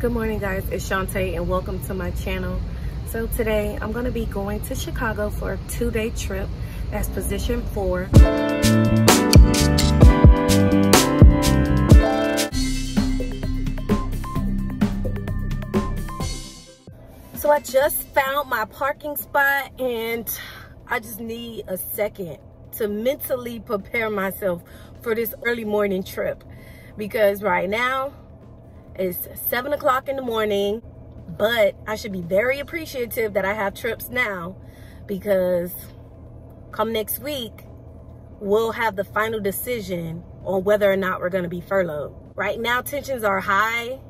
Good morning guys, it's Chante and welcome to my channel. So today I'm gonna be going to Chicago for a two-day trip. That's position four. So I just found my parking spot and I just need a second to mentally prepare myself for this early morning trip because right now it's seven o'clock in the morning, but I should be very appreciative that I have trips now because come next week, we'll have the final decision on whether or not we're gonna be furloughed. Right now, tensions are high.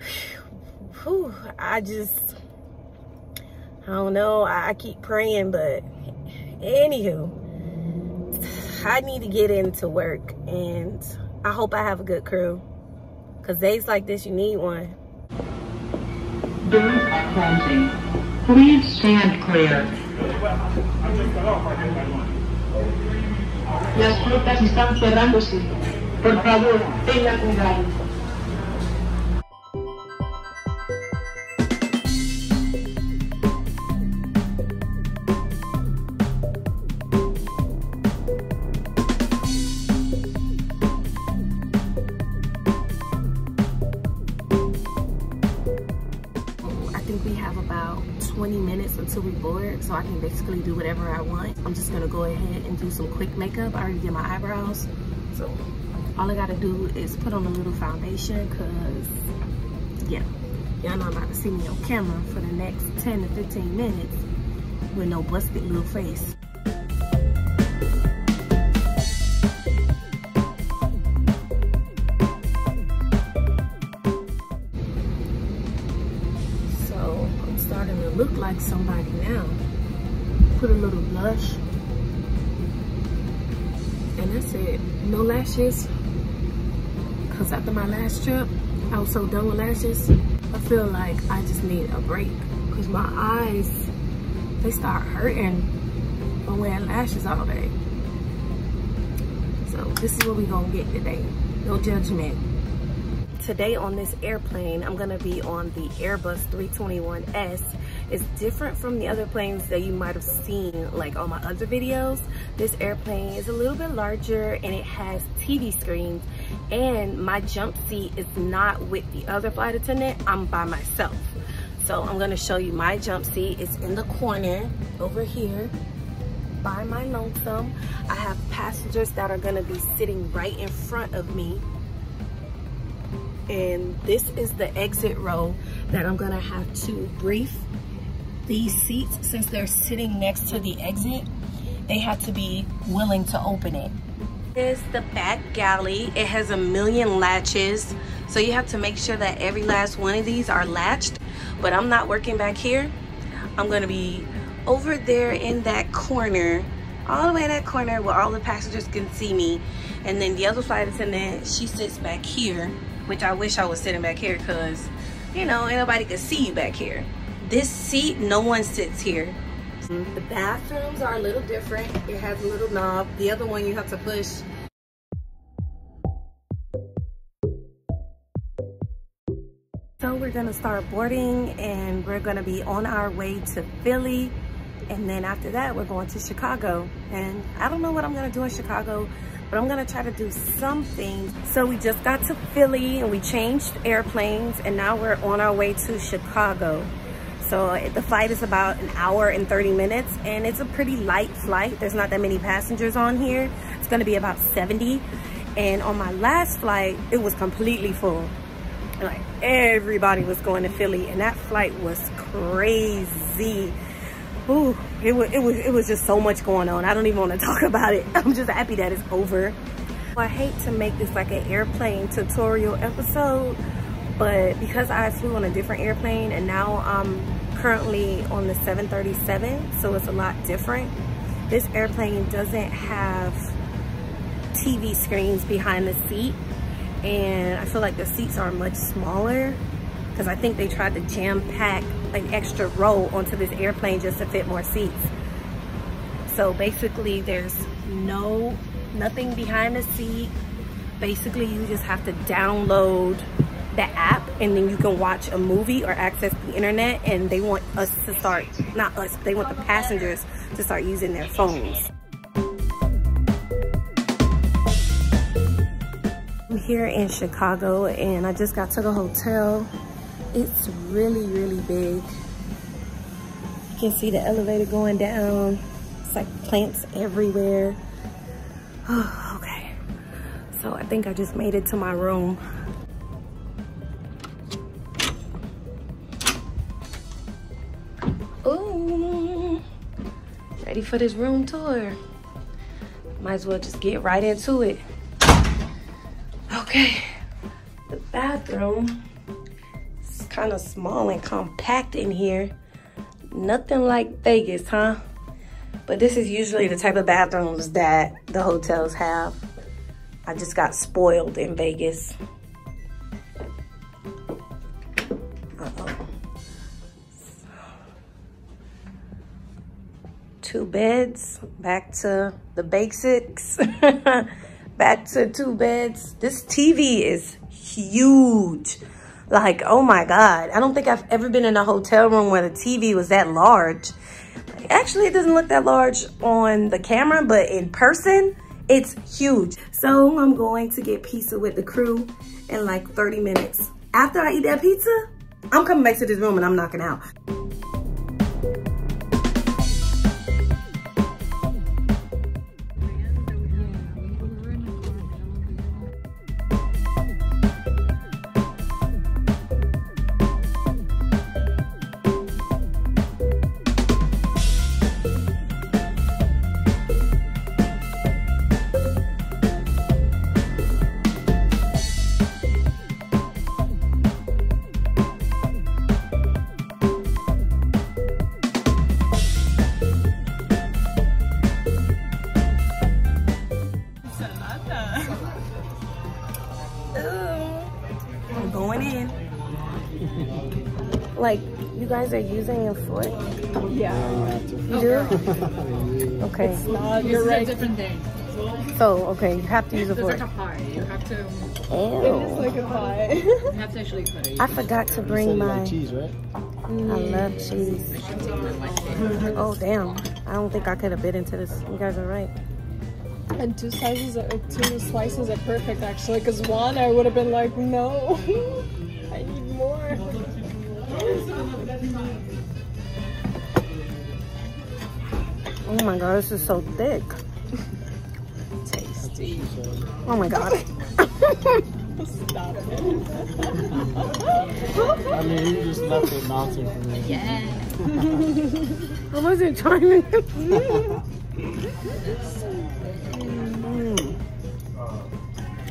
Whew, I just, I don't know, I, I keep praying, but anywho, I need to get into work and I hope I have a good crew. Because days like this, you need one. Doors closing. Please stand clear. Las puertas están cerrándose. Por favor, tenga cuidado. Until we so I can basically do whatever I want. I'm just gonna go ahead and do some quick makeup. I already did my eyebrows, so all I gotta do is put on a little foundation, cause yeah, y'all know I'm about to see me on camera for the next 10 to 15 minutes with no busted little face. Starting to look like somebody now. Put a little blush. And that's it. No lashes. Cause after my last trip, I was so done with lashes. I feel like I just need a break. Cause my eyes, they start hurting from wearing lashes all day. So this is what we gonna get today. No judgment today on this airplane, I'm gonna be on the Airbus 321S. It's different from the other planes that you might have seen like on my other videos. This airplane is a little bit larger and it has TV screens and my jump seat is not with the other flight attendant, I'm by myself. So I'm gonna show you my jump seat. It's in the corner over here by my lonesome. I have passengers that are gonna be sitting right in front of me and this is the exit row that I'm gonna have to brief these seats since they're sitting next to the exit. They have to be willing to open it. This is the back galley. It has a million latches. So you have to make sure that every last one of these are latched. But I'm not working back here. I'm gonna be over there in that corner all the way in that corner where all the passengers can see me. And then the other flight attendant she sits back here which I wish I was sitting back here because, you know, anybody could see you back here. This seat, no one sits here. The bathrooms are a little different. It has a little knob. The other one you have to push. So we're gonna start boarding and we're gonna be on our way to Philly. And then after that, we're going to Chicago. And I don't know what I'm gonna do in Chicago but I'm gonna try to do something. So we just got to Philly and we changed airplanes and now we're on our way to Chicago. So the flight is about an hour and 30 minutes and it's a pretty light flight. There's not that many passengers on here. It's gonna be about 70. And on my last flight, it was completely full. And like everybody was going to Philly and that flight was crazy. Ooh, it was, it was, it was just so much going on. I don't even want to talk about it. I'm just happy that it's over. I hate to make this like an airplane tutorial episode, but because I flew on a different airplane and now I'm currently on the 737, so it's a lot different. This airplane doesn't have TV screens behind the seat and I feel like the seats are much smaller because I think they tried to jam pack an extra row onto this airplane just to fit more seats. So basically there's no, nothing behind the seat. Basically you just have to download the app and then you can watch a movie or access the internet and they want us to start, not us, they want the passengers to start using their phones. I'm here in Chicago and I just got to the hotel. It's really, really big. You can see the elevator going down. It's like plants everywhere. Oh, okay. So I think I just made it to my room. Ooh, ready for this room tour. Might as well just get right into it. Okay, the bathroom kind of small and compact in here. Nothing like Vegas, huh? But this is usually the type of bathrooms that the hotels have. I just got spoiled in Vegas. two beds, back to the basics, back to two beds. This TV is huge. Like, oh my God. I don't think I've ever been in a hotel room where the TV was that large. Actually, it doesn't look that large on the camera, but in person, it's huge. So I'm going to get pizza with the crew in like 30 minutes. After I eat that pizza, I'm coming back to this room and I'm knocking out. Going in. Like, you guys are using your foot? Yeah. You do? Okay. It's not, you're is a right. different thing. So, okay, you have to use a It's foot. like a pie. You have to, It is Ew. like a pie. you have to actually cut it. I forgot to bring my, cheese, right? I love cheese. Oh, damn. I don't think I could have bit into this. You guys are right. And two slices, are, two slices are perfect actually. Cause one, I would have been like, no, I need more. Oh my god, this is so thick. Tasty. Oh my god. Stop it. I mean, you just left it mounting for me. I wasn't trying to. Mm.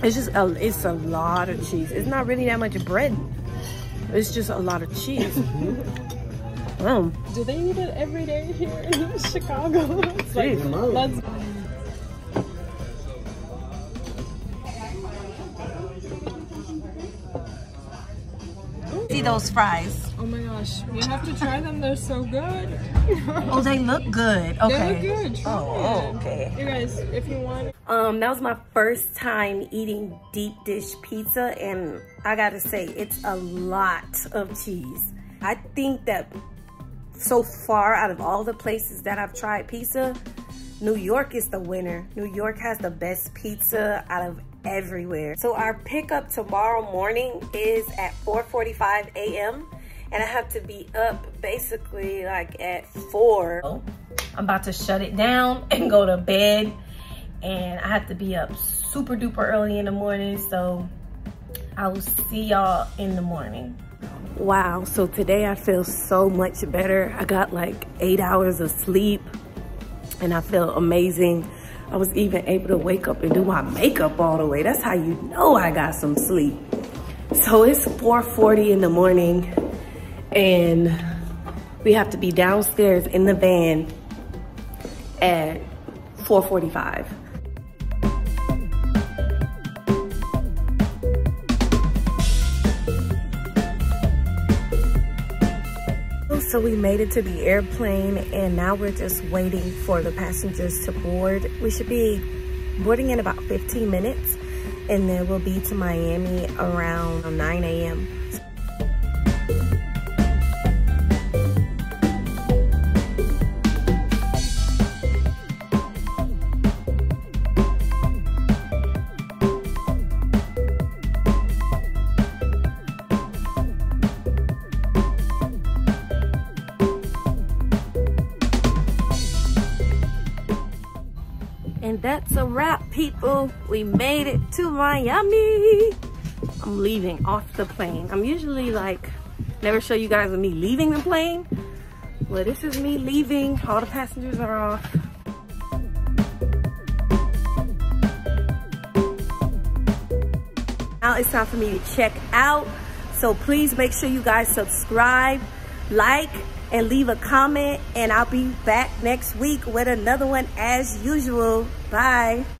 It's just a, it's a lot of cheese. It's not really that much bread. It's just a lot of cheese. Mm. Do they eat it every day here in Chicago? It's like, those fries? Oh my gosh, you have to try them. They're so good. Oh, they look good. Okay. They look good. Try Oh, it. okay. You guys, if you want, Um, that was my first time eating deep dish pizza, and I gotta say, it's a lot of cheese. I think that so far, out of all the places that I've tried pizza, New York is the winner. New York has the best pizza out of everywhere. So our pickup tomorrow morning is at 4.45 a.m. And I have to be up basically like at 4. I'm about to shut it down and go to bed and I have to be up super duper early in the morning. So I will see y'all in the morning. Wow, so today I feel so much better. I got like eight hours of sleep and I feel amazing. I was even able to wake up and do my makeup all the way. That's how you know I got some sleep. So it's 4.40 in the morning and we have to be downstairs in the van at 4.45. So we made it to the airplane and now we're just waiting for the passengers to board. We should be boarding in about 15 minutes and then we'll be to Miami around 9 a.m. And that's a wrap, people. We made it to Miami. I'm leaving off the plane. I'm usually like, never show you guys me leaving the plane. Well, this is me leaving. All the passengers are off. Now it's time for me to check out. So please make sure you guys subscribe, like, and leave a comment. And I'll be back next week with another one as usual. Bye.